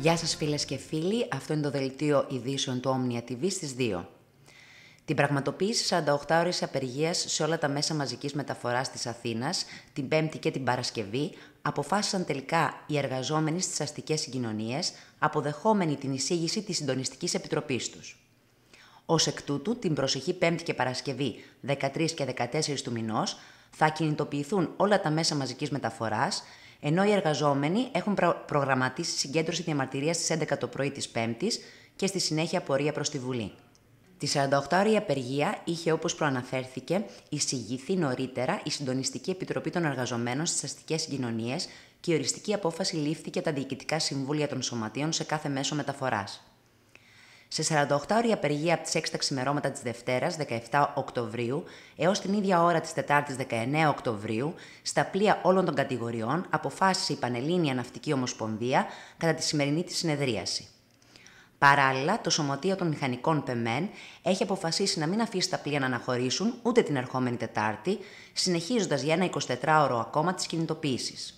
Γεια σας φίλες και φίλοι, αυτό είναι το δελτίο ειδήσεων του Omnia TV στις 2. Την πραγματοποίηση 48 ώρες απεργίας σε όλα τα μέσα μαζικής μεταφοράς της Αθήνας, την Πέμπτη και την Παρασκευή, αποφάσισαν τελικά οι εργαζόμενοι στις αστικές συγκοινωνίες, αποδεχόμενοι την εισήγηση της Συντονιστικής Επιτροπής τους. Ω εκ τούτου, την προσεχή Πέμπτη και Παρασκευή 13 και 14 του μηνός θα κινητοποιηθούν όλα τα μέσα μαζικής μεταφοράς, ενώ οι εργαζόμενοι έχουν προγραμματίσει συγκέντρωση διαμαρτυρίας στις 11 το πρωί της Πέμπτης και στη συνέχεια πορεία προς τη Βουλή. Τη 48ωρη απεργία είχε, όπως προαναφέρθηκε, εισηγηθεί νωρίτερα η Συντονιστική Επιτροπή των Εργαζομένων στις Αστικές Συγκοινωνίες και η οριστική απόφαση λήφθηκε τα διοικητικά συμβούλια των σωματείων σε κάθε μέσο μεταφοράς. Σε 48ωρη απεργία από τις 6 τα ξημερώματα της Δευτέρας, 17 Οκτωβρίου, έως την ίδια ώρα της Τετάρτης, 19 Οκτωβρίου, στα πλοία όλων των κατηγοριών, αποφάσισε η Πανελλήνια Ναυτική Ομοσπονδία κατά τη σημερινή της συνεδρίαση. Παράλληλα, το Σωματείο των Μηχανικών ΠΕΜΕΝ έχει αποφασίσει να μην αφήσει τα πλοία να αναχωρήσουν ούτε την ερχόμενη Τετάρτη, συνεχίζοντας για ένα 24ωρο ακόμα τις κινητοποίησει.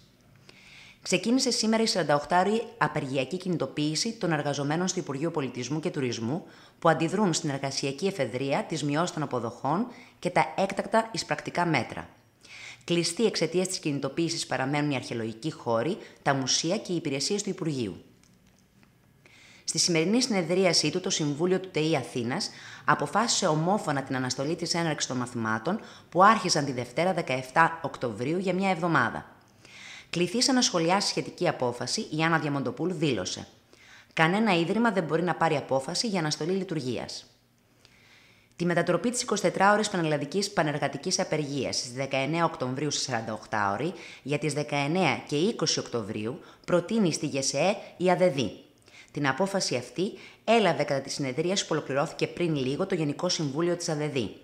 Ξεκίνησε σήμερα η 48ωρη απεργιακή κινητοποίηση των εργαζομένων στο Υπουργείο Πολιτισμού και Τουρισμού που αντιδρούν στην εργασιακή εφεδρεία, της μειώσης των αποδοχών και τα έκτακτα εισπρακτικά μέτρα. Κλειστή εξαιτίας της κινητοποίησης παραμένουν οι αρχαιολογικοί χώροι, τα μουσεία και οι υπηρεσίες του Υπουργείου. Στη σημερινή συνεδρίασή του, το Συμβούλιο του ΤΕΗ Αθήνας αποφάσισε ομόφωνα την αναστολή της έναρξης των μαθημάτων που άρχισαν τη Δευτέρα 17 Οκτωβρίου για μια εβδομάδα. Κληθήσα να σχολιάσεις σχετική απόφαση, η Άννα Διαμοντοπούλ δήλωσε. Κανένα ίδρυμα δεν μπορεί να πάρει απόφαση για αναστολή λειτουργίας. Τη μετατροπή της 24ωρη Πανελλαδικής Πανεργατικής Απεργίας στις 19 Οκτωβρίου σε 48 ώρη για τις 19 και 20 Οκτωβρίου προτείνει στη ΓΕΣΕΕ η ΑΔΕΔΗ. Την απόφαση αυτή έλαβε κατά τη συνεδρία που ολοκληρώθηκε πριν λίγο το Γενικό Συμβούλιο της ΑΔΕΔΗ.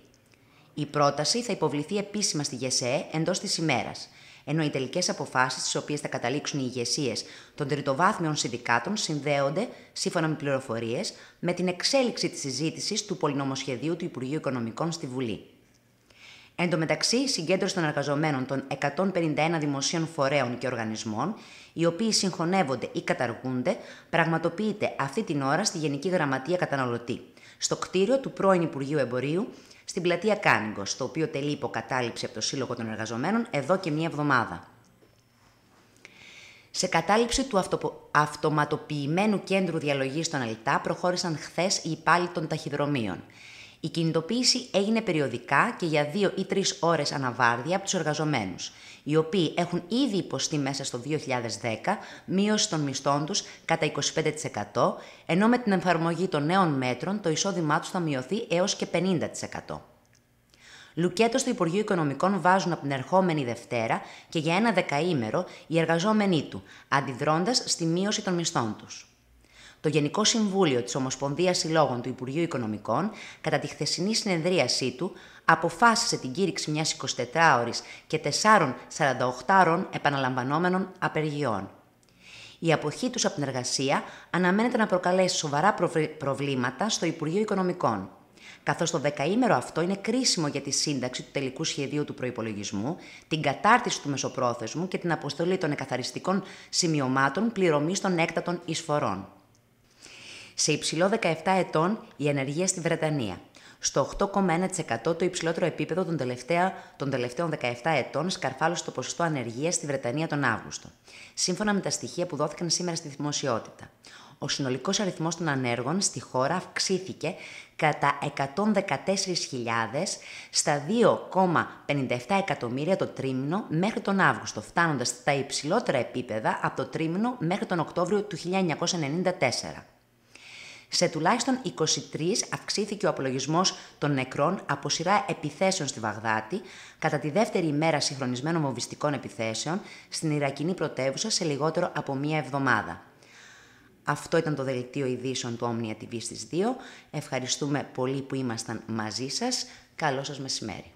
Η πρόταση θα υποβληθεί επίσημα στη ΓΕΣΕΕ εντός της ημέρας ενώ οι τελικές αποφάσεις, στις οποίες θα καταλήξουν οι ηγεσίες των τριτοβάθμιων συνδικάτων, συνδέονται, σύμφωνα με πληροφορίες, με την εξέλιξη της συζήτησης του πολυνομοσχεδίου του Υπουργείου Οικονομικών στη Βουλή. Εν τω μεταξύ, η συγκέντρωση των εργαζομένων των 151 δημοσίων φορέων και οργανισμών, οι οποίοι συγχωνεύονται ή καταργούνται, πραγματοποιείται αυτή την ώρα στη Γενική Γραμματεία Καταναλωτή, στο κτίριο του πρώην Υπουργείου Εμπορίου, στην πλατεία Κάνιγκος, το οποίο τελεί υποκατάληψη από το Σύλλογο των Εργαζομένων εδώ και μία εβδομάδα. Σε κατάληψη του αυτο... αυτοματοποιημένου κέντρου διαλογής των ΑΛΤΑ προχώρησαν χθες οι υπάλληλοι των ταχυδρομείων. Η κινητοποίηση έγινε περιοδικά και για δύο ή τρεις ώρες αναβάρδια από τους εργαζομένους, οι οποίοι έχουν ήδη υποστεί μέσα στο 2010 μείωση των μισθών τους κατά 25%, ενώ με την εφαρμογή των νέων μέτρων το εισόδημά τους θα μειωθεί έως και 50%. Λουκέτος στο Υπουργείο Οικονομικών βάζουν από την ερχόμενη Δευτέρα και για ένα δεκαήμερο οι εργαζόμενοι του, αντιδρώντας στη μείωση των μισθών τους. Το Γενικό Συμβούλιο της Ομοσπονδίας Συλλόγων του Υπουργείου Οικονομικών, κατά τη χθεσινή συνεδρίασή του, αποφάσισε την κήρυξη μιας 24ωρης και 4 48ωρων επαναλαμβανόμενων απεργιών. Η αποχή τους από την εργασία αναμένεται να προκαλέσει σοβαρά προβλήματα στο Υπουργείο Οικονομικών. Καθώς το δεκαήμερο αυτό είναι κρίσιμο για τη σύνταξη του τελικού σχεδίου του προπολογισμού, την κατάρτιση του μεσοπρόθεσμου και την αποστολή των εκαθαριστικών σημειωμάτων πληρωμής των έκτατων εισφορών σε υψηλό 17 ετών η ενεργεία στη Βρετανία. Στο 8,1% το υψηλότερο επίπεδο των, των τελευταίων 17 ετών σκαρφάλωσε το ποσοστό ανεργίας στη Βρετανία τον Αύγουστο, σύμφωνα με τα στοιχεία που δόθηκαν σήμερα στη δημοσιότητα. Ο συνολικός αριθμός των ανέργων στη χώρα αυξήθηκε κατά 114.000 στα 2,57 εκατομμύρια το τρίμηνο μέχρι τον Αύγουστο, φτάνοντας στα υψηλότερα επίπεδα από το τρίμηνο μέχρι τον Οκτώβριο του 1994. Σε τουλάχιστον 23 αυξήθηκε ο απολογισμός των νεκρών από σειρά επιθέσεων στη Βαγδάτη κατά τη δεύτερη ημέρα συγχρονισμένων βομβιστικών επιθέσεων στην Ιρακινή πρωτεύουσα σε λιγότερο από μία εβδομάδα. Αυτό ήταν το δελτίο ειδήσεων του Omnia TV στις 2. Ευχαριστούμε πολύ που ήμασταν μαζί σας. Καλό σας μεσημέρι.